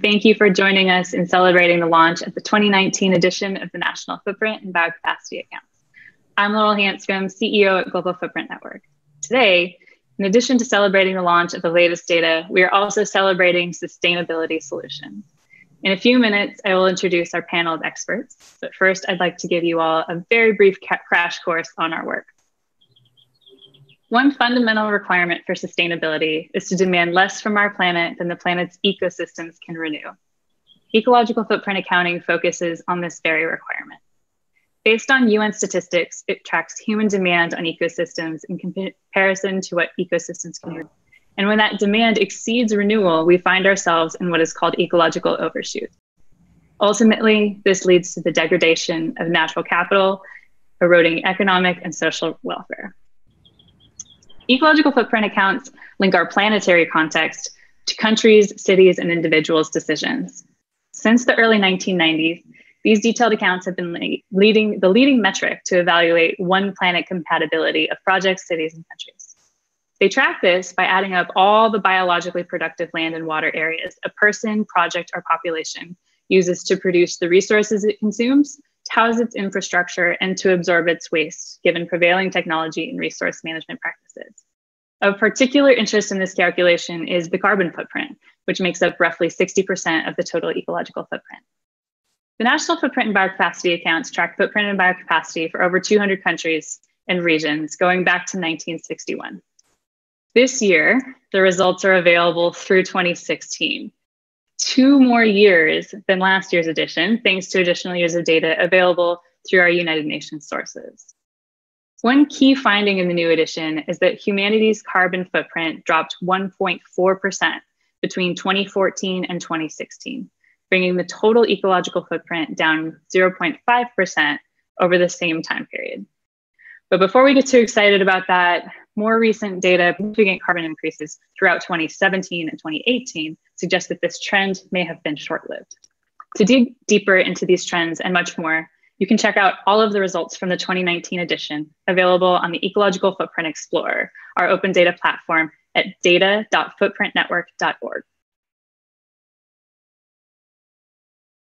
Thank you for joining us in celebrating the launch of the 2019 edition of the National Footprint and Biocapacity Accounts. I'm Laurel Hanscom, CEO at Global Footprint Network. Today, in addition to celebrating the launch of the latest data, we are also celebrating sustainability solutions. In a few minutes, I will introduce our panel of experts, but first I'd like to give you all a very brief crash course on our work. One fundamental requirement for sustainability is to demand less from our planet than the planet's ecosystems can renew. Ecological footprint accounting focuses on this very requirement. Based on UN statistics, it tracks human demand on ecosystems in comparison to what ecosystems can renew. And when that demand exceeds renewal, we find ourselves in what is called ecological overshoot. Ultimately, this leads to the degradation of natural capital, eroding economic and social welfare. Ecological footprint accounts link our planetary context to countries, cities, and individuals' decisions. Since the early 1990s, these detailed accounts have been leading the leading metric to evaluate one planet compatibility of projects, cities, and countries. They track this by adding up all the biologically productive land and water areas a person, project, or population uses to produce the resources it consumes, house its infrastructure, and to absorb its waste, given prevailing technology and resource management practices. Of particular interest in this calculation is the carbon footprint, which makes up roughly 60% of the total ecological footprint. The National Footprint and Biocapacity accounts track footprint and biocapacity for over 200 countries and regions going back to 1961. This year, the results are available through 2016. Two more years than last year's edition, thanks to additional years of data available through our United Nations sources. One key finding in the new edition is that humanity's carbon footprint dropped 1.4% between 2014 and 2016, bringing the total ecological footprint down 0.5% over the same time period. But before we get too excited about that, more recent data significant carbon increases throughout 2017 and 2018 suggest that this trend may have been short lived. To dig deeper into these trends and much more, you can check out all of the results from the 2019 edition available on the Ecological Footprint Explorer, our open data platform at data.footprintnetwork.org.